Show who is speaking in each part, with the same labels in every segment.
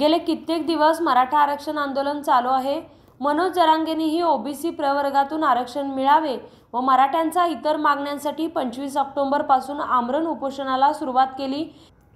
Speaker 1: गेले कित्येक दिवस मराठा आरक्षण आंदोलन चालू आहे. मनोज जरांगेंनीही ओबीसी प्रवर्गातून आरक्षण मिळावे व मराठ्यांचा इतर मागण्यांसाठी पंचवीस ऑक्टोबरपासून आमरण उपोषणाला सुरुवात केली.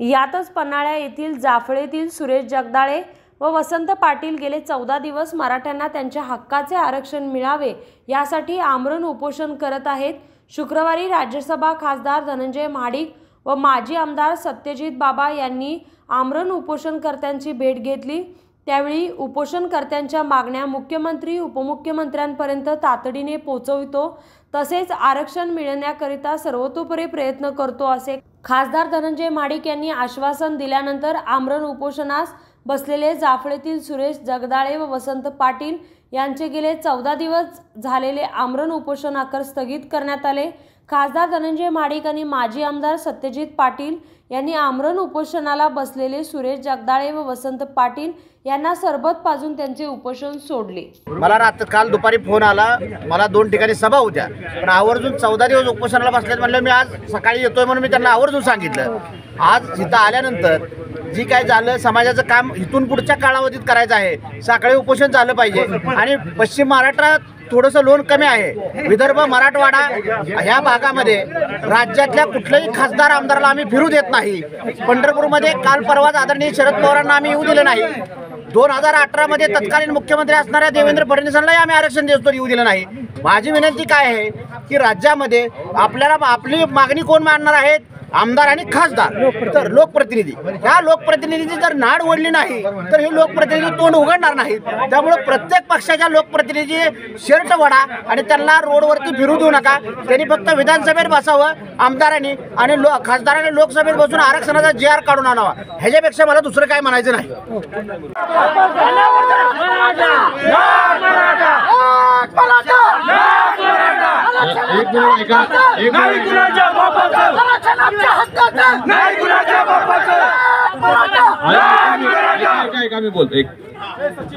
Speaker 1: यातच पन्हाळ्या येथील जाफळेतील सुरेश जगदाळे व वसंत पाटील गेले चौदा दिवस मराठ्यांना त्यांच्या हक्काचे आरक्षण मिळावे यासाठी आमरण उपोषण करत आहेत. शुक्रवारी राज्यसभा खासदार धनंजय महाडिक व माजी आमदार सत्यजित बाबा यांनी आमरण उपोषणकर्त्यांची भेट घेतली. त्यावेळी उपोषणकर्त्यांच्या मागण्या मुख्यमंत्री उपमुख्यमंत्र्यांपर्यंत तातडीने पोचवितो. तसेच आरक्षण मिळण्याकरिता सर्वतोपरी प्रयत्न करतो असे खासदार धनंजय माडिक यांनी आश्वासन दिल्यानंतर आमरण उपोषणास बसलेले जाफळेतील सुरेश जगदाळे व वसंत पाटील यांचे गेले चौदा दिवस झालेले आमरण उपोषण अखेर स्थगित करण्यात आले. खासदार धनंजय माडिक आणि माजी आमदार सत्यजित पाटील यांनी आमरण उपोषणाला बसलेले सुरेश जगदाळे व वसंत पाटील यांना सरबत पाजून त्यांचे उपोषण सोडले.
Speaker 2: मला रात्र काल दुपारी फोन आला. मला दोन ठिकाणी सभा होत्या. पण आवर्जून चौदा दिवस उपोषणाला बसले म्हणलं मी आज सकाळी येतोय म्हणून मी त्यांना आवर्जून सांगितलं. आज इथं आल्यानंतर जी काय झालं समाजाचं काम इथून पुढच्या कालावधीत करायचं आहे. सकाळी उपोषण झालं पाहिजे. आणि पश्चिम महाराष्ट्रात थोडंसं लोन कमी आहे. विदर्भ मराठवाडा ह्या भागामध्ये राज्यातल्या कुठल्याही खासदार आमदाराला आम्ही फिरू देत नाही. पंढरपूरमध्ये काल परवाच आदरणीय शरद पवारांना आम्ही येऊ दिलं नाही. दोन हजार अठरामध्ये तत्कालीन मुख्यमंत्री असणाऱ्या देवेंद्र फडणवीसांनाही आम्ही आरक्षण देतो येऊ दिलं नाही. माझी विनंती काय आहे? की राज्यामध्ये आपल्याला आपली मागणी कोण मांडणार आहेत आमदार आणि खासदार तर लोकप्रतिनिधी ह्या लोकप्रतिनिधीची जर नाड ओढली नाही तर हे लोकप्रतिनिधी तोंड उघडणार नाहीत त्यामुळे प्रत्येक पक्षाच्या लोकप्रतिनिधी शर्ट वडा आणि त्यांना रोडवरती फिरू देऊ नका त्यांनी फक्त विधानसभेत बसावं आमदारांनी आणि लो खासदारांनी लोकसभेत बसून आरक्षणाचा जे आर काढून आणावा ह्याच्यापेक्षा मला दुसरं काय म्हणायचं नाही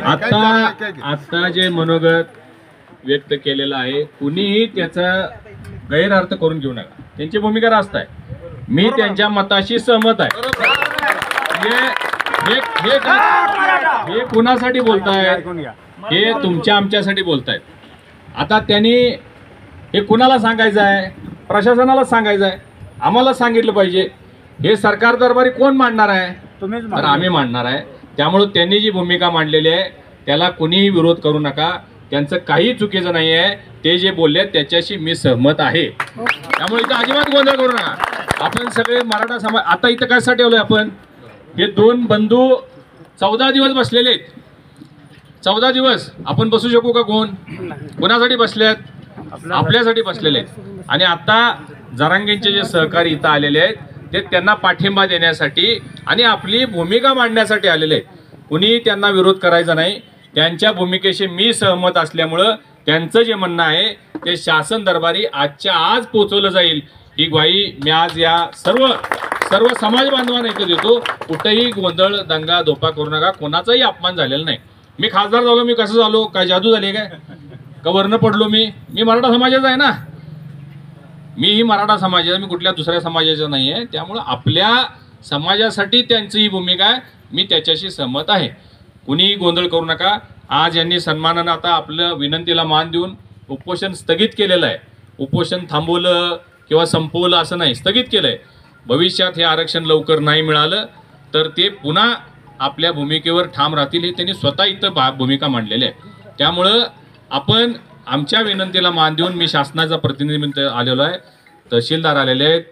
Speaker 3: आता आता जे मनोगत व्यक्त केलेलं आहे कुणीही त्याचा गैरअर्थ करून घेऊ नका. त्यांची भूमिका रास्त आहे. मी त्यांच्या मताशी सहमत आहे. हे कुणासाठी बोलतायत? हे तुमच्या आमच्यासाठी बोलतायत. आता त्यांनी हे कुणाला सांगायचं आहे? प्रशासनाला सांगायचं आहे? आम्हाला सांगितलं पाहिजे हे सरकार दरबारी कोण मांडणार आहे? तर आम्ही मांडणार आहे. त्यामुळे त्यांनी जी भूमिका मांडलेली आहे त्याला कुणीही विरोध करू नका. त्यांचं काही चुकीचं नाही आहे. ते जे बोलले त्याच्याशी मी सहमत आहे. त्यामुळे इथं अजिबात गोंधळ करू नका. आपण सगळे मराठा समाज आता इथं कशासाठी ठेवलोय आपण? हे दोन बंधू चौदा दिवस बसलेले आहेत. चौदा दिवस आपण बसू शकू का कोण? कोणासाठी बसलेत? आपल्यासाठी बसलेले आहेत. आणि आता जरांगेंचे जे सहकारी इथं आलेले आहेत ते त्यांना पाठिंबा देण्यासाठी आणि आपली भूमिका मांडण्यासाठी आलेले आहेत. कुणीही त्यांना विरोध करायचा नाही. त्यांच्या भूमिकेशी मी सहमत असल्यामुळं त्यांचं जे म्हणणं आहे ते शासन दरबारी आजच्या आज पोहोचवलं जाईल. ही ग्वाही मी आज या सर्व सर्व समाज बांधवांना इथं देतो. कुठेही गोंधळ दंगा धोपा करू नका. कोणाचाही अपमान झालेला नाही. मी खासदार झालो मी कसं झालो? काय जादू झाली काय? का वर्ण पडलो मी? मी मराठा समाजाचा आहे ना. मी ही मराठा समाजाचा मी कुठल्या दुसऱ्या समाजाचा नाही आहे त्यामुळं आपल्या समाजासाठी त्यांची ही भूमिका आहे. मी त्याच्याशी सहमत आहे. कुणीही गोंधळ करू नका. आज यांनी सन्मानानं आता आपलं विनंतीला मान देऊन उपोषण स्थगित केलेलं आहे. उपोषण थांबवलं किंवा संपवलं असं नाही स्थगित केलं आहे भविष्यात हे आरक्षण लवकर नाही मिळालं तर ते पुन्हा आपल्या भूमिकेवर ठाम राहतील हे त्यांनी स्वतः इथं भा भूमिका मांडलेली आहे. त्यामुळं आपण आमच्या विनंतीला मान देऊन मी शासनाचा प्रतिनिधी आलेलो आहे. तहसीलदार आलेले आहेत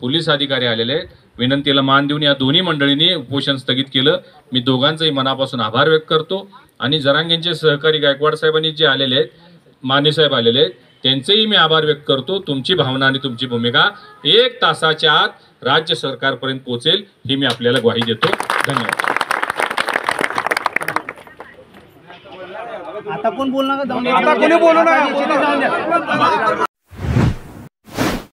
Speaker 3: पोलीस अधिकारी आलेले आहेत. विनंतीला मान देऊन या दोन्ही मंडळींनी उपोषण स्थगित केलं. मी दोघांचंही मनापासून आभार व्यक्त करतो. आणि जरांगेंचे सहकारी गायकवाड साहेबांनी जे आलेले आहेत माने साहेब आलेले आहेत त्यांचेही मी आभार व्यक्त करतो. तुमची भावना आणि तुमची भूमिका एक तासाच्या आत राज्य सरकारपर्यंत पोहोचेल ही मी आपल्याला ग्वाही देतो. धन्यवाद.
Speaker 2: आता कोण बोलणार?
Speaker 4: आता कोणी बोलू नका.